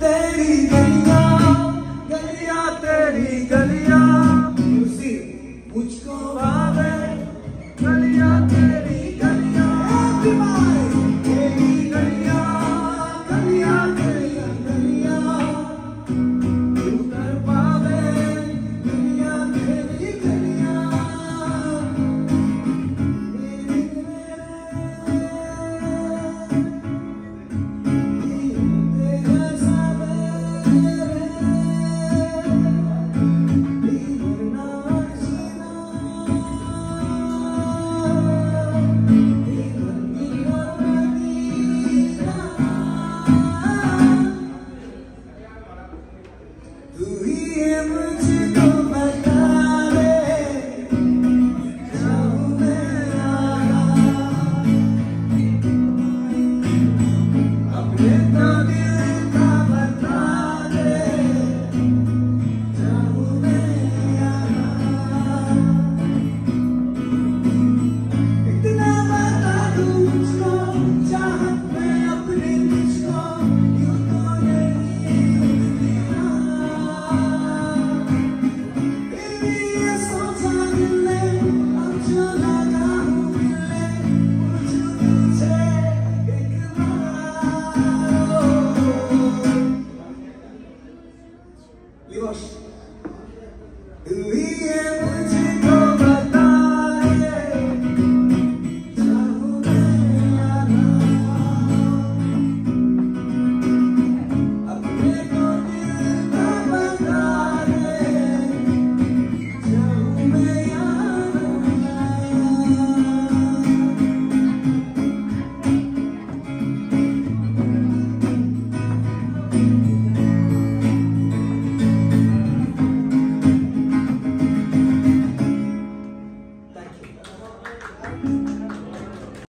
तेरी गलिया गलिया तेरी गलिया। मुझको भावे गलिया तेरी